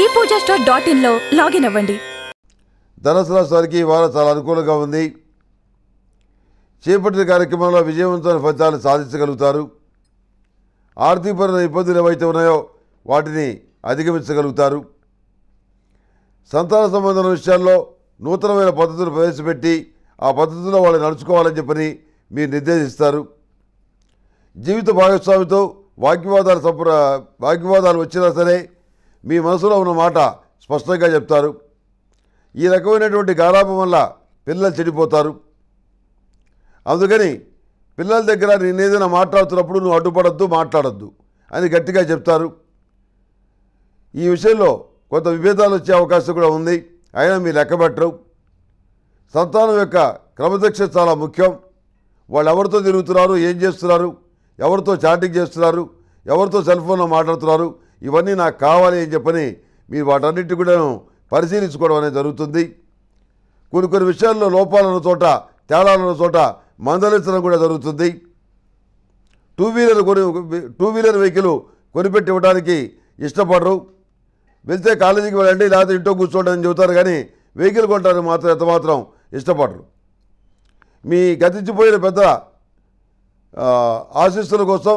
ఈ Pooja store dot ఇన్లో login అవ్వండి. ధనుసు రాశి వారికి ఈ వారం చాలా అనుకూలంగా ఉంది. చేపట్టిన కార్యక్రమంలో విజయవంతమైన ఫలితాలు సాధించగలుగుతారు. ఆర్థికపరమైన ఇబ్బందులు ఏవైతే ఉన్నాయో వాటిని అధిగమించగలుగుతారు. సంతాన సంబంధమైన విషయాల్లో నూతనమైన పద్ధతులు ప్రవేశపెట్టి ఆ పద్ధతిలో వాళ్ళు నడుచుకోవాలని చెప్పని మీరు నిర్దేశిస్తారు. జీవిత భాగస్వామితో వాగ్వివాదాలు సంప్ర వాగ్వివాదాలు వచ్చినా సరే మీ మనసులో ఉన్న మాట స్పష్టంగా చెప్తారు. ఈ రకమైనటువంటి గారాపం వల్ల పిల్లలు చెడిపోతారు. అందుకని పిల్లల దగ్గర నేను ఏదైనా మాట్లాడుతున్నప్పుడు నువ్వు అడ్డుపడద్దు మాట్లాడద్దు అని గట్టిగా చెప్తారు. ఈ విషయంలో కొంత విభేదాలు వచ్చే అవకాశం కూడా ఉంది. అయినా మీరు లెక్కబెట్టరు సంతానం యొక్క క్రమశిక్షణ చాలా ముఖ్యం. వాళ్ళు ఎవరితో తిరుగుతున్నారు ఏం చేస్తున్నారు ఎవరితో చాటింగ్ చేస్తున్నారు ఎవరితో సెల్ ఫోన్లో మాట్లాడుతున్నారు ఇవన్నీ నాకు కావాలి అని చెప్పని మీరు వాటన్నిటి కూడా పరిశీలించుకోవడం అనేది జరుగుతుంది. కొన్ని కొన్ని విషయాల్లో లోపాలున్న చోట తేడాలున్న చోట మందలించడం కూడా జరుగుతుంది. టూ వీలర్ కొని టూ వీలర్ వెహికల్ కొనిపెట్టి ఇవ్వడానికి ఇష్టపడరు. వెళ్తే కాలేజీకి వెళ్ళండి లేకపోతే ఇంట్లో కూర్చోండి అని చెబుతారు కానీ వెహికల్ కొనడానికి మాత్రం ఎంతమాత్రం ఇష్టపడరు. మీ గతించిపోయిన పెద్ద ఆ, ఆశీస్సుల కోసం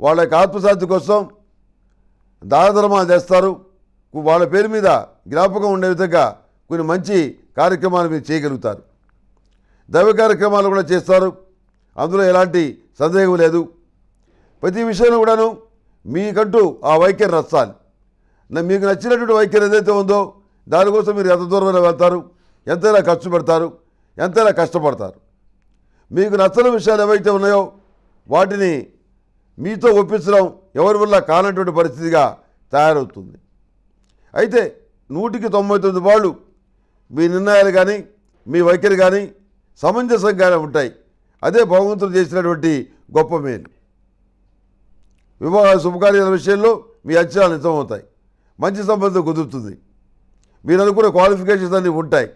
వాళ్ళ యొక్క ఆత్మశాంతి కోసం దానధర్మాలు చేస్తారు. వాళ్ళ పేరు మీద జ్ఞాపకం ఉండే విధంగా కొన్ని మంచి కార్యక్రమాలు మీరు చేయగలుగుతారు. దైవ కార్యక్రమాలు కూడా చేస్తారు. అందులో ఎలాంటి సందేహం లేదు. ప్రతి విషయంలో కూడాను మీకంటూ ఆ వైఖరి నచ్చాలి. నా- మీకు నచ్చినటువంటి వైఖరి ఏదైతే ఉందో దానికోసం మీరు ఎంత దూరమైనా వెళ్తారు ఎంతైనా ఖర్చు పెడతారు ఎంతైనా కష్టపడతారు. మీకు నచ్చని విషయాలు ఏవైతే ఉన్నాయో వాటిని మీతో ఒప్పించడం ఎవరి వల్ల కానటువంటి పరిస్థితిగా తయారవుతుంది. అయితే నూటికి తొంభై తొమ్మిది వాళ్ళు మీ నిర్ణయాలు కానీ మీ వైఖరి కానీ సమంజసంగానే ఉంటాయి. అదే భగవంతుడు చేసినటువంటి గొప్ప మేలు. వివాహ శుభకార్యాల విషయంలో మీ అంచనాలు నిజమవుతాయి. మంచి సంబంధం కుదురుతుంది. మీరు అనుకున్న క్వాలిఫికేషన్స్ అన్నీ ఉంటాయి.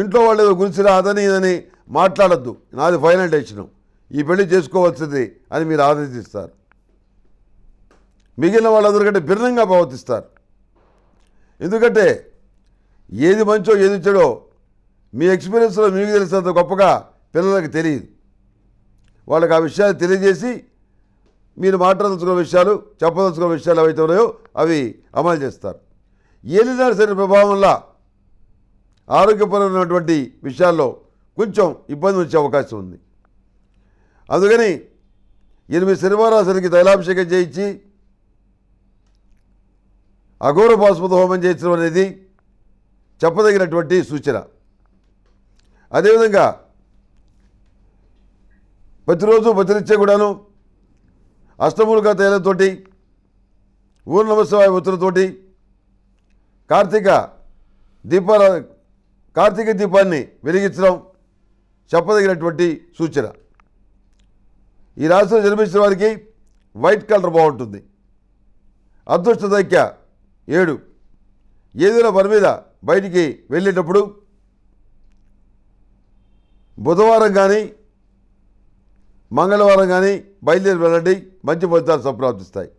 ఇంట్లో వాళ్ళు ఏదో గురించిరా అదని ఇదని మాట్లాడద్దు. నాది ఫైనల్ డెసిషన్. ఈ పెళ్ళి చేసుకోవాల్సింది అని మీరు ఆదేశిస్తారు. మిగిలిన వాళ్ళందరికంటే భిన్నంగా ప్రవర్తిస్తారు ఎందుకంటే ఏది మంచో ఏది చెడో మీ ఎక్స్పీరియన్స్లో మీకు తెలిసినంత గొప్పగా పిల్లలకి తెలియదు. వాళ్ళకి ఆ విషయాలు తెలియజేసి మీరు మాట్లాడదలుచుకున్న విషయాలు చెప్పదలుచుకున్న విషయాలు ఏవైతే ఉన్నాయో అవి అమలు చేస్తారు. ఏలినాడు సరే ప్రభావం వల్ల ఆరోగ్యపరమైనటువంటి విషయాల్లో కొంచెం ఇబ్బంది వచ్చే అవకాశం ఉంది. అందుకని ఎనిమిది శనివారాసరికి తైలాభిషేకం చేయించి అఘోర బాస్మత హోమం చేయించడం అనేది చెప్పదగినటువంటి సూచన. అదేవిధంగా ప్రతిరోజు ప్రతినిత్య కూడాను అష్టములుగా తైలంతోటి ఊరు నమస్వామి ఒత్తులతోటి కార్తీక దీపాల కార్తీక దీపాన్ని వెలిగించడం చెప్పదగినటువంటి సూచన. ఈ రాశిలో జన్మించిన వారికి వైట్ కలర్ బాగుంటుంది. అదృష్ట సంఖ్య ఏడు. ఏదైనా పని మీద బయటికి వెళ్ళేటప్పుడు బుధవారం కానీ మంగళవారం కానీ బయలుదేరి వెళ్ళండి. మంచి ఫలితాలు సంప్రాప్తిస్తాయి.